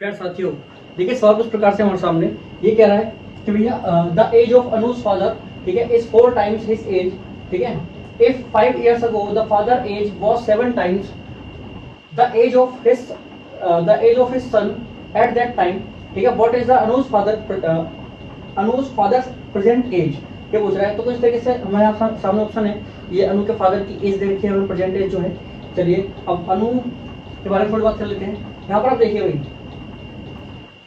प्यार साथियों, देखिए सवाल कुछ प्रकार से हमारे सामने। ये कह रहा है कि भैया the age of Anuj father ठीक है is four times his age ठीक है? If five years ago the father age was seven times the age of his the age of his son at that time ठीक है what is the Anuj father Anuj father present age ये पूछ रहा है तो कुछ तरीके से हमारे सामने ऑप्शन है। ये अनु के फादर की एज दे रखी है हमें प्रेजेंट एज जो है, चलिए, अब अनु के बारे में थोड़ी बात कर लेते हैं। यहाँ पर आप देखिए भाई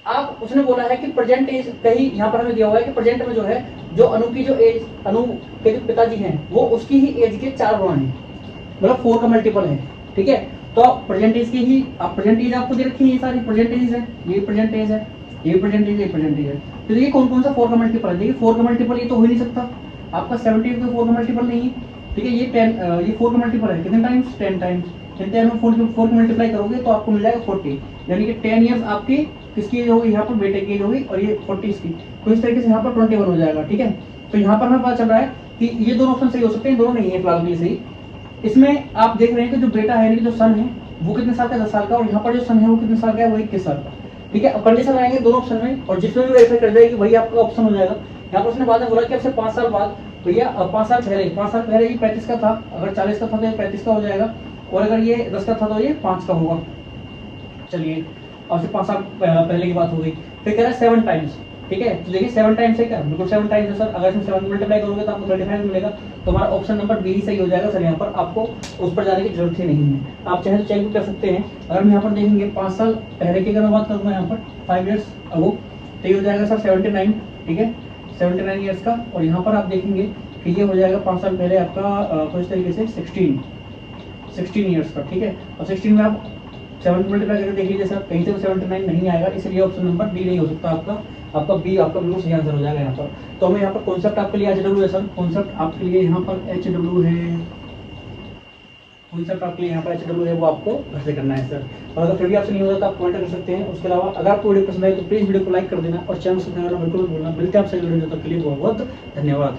आप, उसने बोला है कि प्रेजेंट एज कहीं यहाँ पर हमें दिया हुआ है कि प्रेजेंट में जो है, जो अनु की जो एज अनु के जो पिताजी हैं, वो उसकी ही एज के चार गुणा है। मतलब फोर का मल्टीपल है, ठीक है? तो आप प्रेजेंट एज की ही, आप प्रेजेंट एज आपको दे रखी है ये सारी प्रेजेंट एज है, ये प्रेजेंट एज है, ये प्रेजेंट एज ये प्रेजेंट एज है। तो ये कौन कौन सा फोर का मल्टीपल है? देखिए फोर का मल्टीपल ये तो हो ही नहीं सकता। आपका सेवेंटी फोर का मल्टीपल नहीं है, ठीक है? ये टेन ये फोर का मल्टीपल है, कितने टाइम्स टेन टाइम्स टेन में फोर फोर को मल्टीप्लाई करोगे तो आपको मिल जाएगा फोर्टी यानी कि टेन ईयर्स आपकी किसकी एज होगी? यहाँ पर बेटे की एज होगी और ये फोर्टी इसकी। तो इस तरीके से यहाँ पर ट्वेंटी हो जाएगा, ठीक है? तो यहाँ पर हमें पता चल रहा है कि ये दोनों ऑप्शन सही हो सकते हैं, दोनों नहीं है फ़िलहाल लिए सही। इसमें आप देख रहे हैं कि जो बेटा है जो सन है, वो कितने साल का दस साल का। और यहाँ पर जो सन है, वो कितने साल का है? वो इक्कीस साल का ठीक है? कंडीशन आएँगे दोनों ऑप्शन में और जिसमें भी वेरीफाई कर जाएगी, वही आपका ऑप्शन हो जाएगा। यहाँ पर उसने बाद में बोला कि आपसे पाँच साल बाद भैया पाँच साल पहले, पाँच साल पहले ये पैंतीस का था। अगर चालीस का था तो ये पैंतीस का हो जाएगा। और अगर ये दस का था तो ये पाँच का होगा। चलिए, और फिर पाँच साल पहले की बात हो गई। फिर कह रहा है सेवन टाइम्स ठीक है? तो देखिए सेवन टाइम्स है क्या? बिल्कुल सेवन टाइम्स है सर अगर इसमें सेवन मल्टीप्लाई करोगे तो आपको थर्टी फाइव मिलेगा। तो हमारा ऑप्शन नंबर बी ही सही हो जाएगा सर यहाँ पर आपको उस पर जाने की ज़रूरत ही नहीं है। आप चाहे तो चेक भी कर सकते हैं। अगर हम यहाँ पर देखेंगे, पाँच साल पहले की अगर मैं बात करूँगा यहाँ पर फाइव ईयर्स अगो तो ये हो जाएगा सर सेवेंटी नाइन ठीक है? सेवेंटी नाइन ईयर्स का। और यहाँ पर आप देखेंगे कि ये हो जाएगा पाँच साल पहले आपका कुछ तरीके से सिक्सटीन सिक्सटीन ईयर्स का, ठीक है? और सिक्सटीन में आप सेवन मल्टीप्लाई करके देख लीजिए सर, कहीं से सेवेंटी नाइन नहीं आएगा, इसलिए ऑप्शन नंबर डी नहीं हो सकता आपका। आपका बी आपका बिल्कुल सही आंसर हो जाएगा यहाँ पर। तो हमें यहाँ पर कॉन्सेप्ट आपके लिए एच डब्ल्यू है सर। कॉन्सेप्ट आपके लिए यहाँ पर एच डब्ल्यू है। कॉन्सेप्ट आपके लिए यहाँ पर एच डब्ल्यू है, वो आपको घर से करना है सर। और अगर फिर भी आपसे नहीं होता तो आप कमेंट कर सकते हैं। उसके अलावा अगर आपको वीडियो पसंद आए तो प्लीज़ वीडियो को लाइक कर देना और चैनल सब्सक्राइब करना बिल्कुल भूलना। मिलते हैं आपसे वीडियो तक के लिए बहुत बहुत धन्यवाद।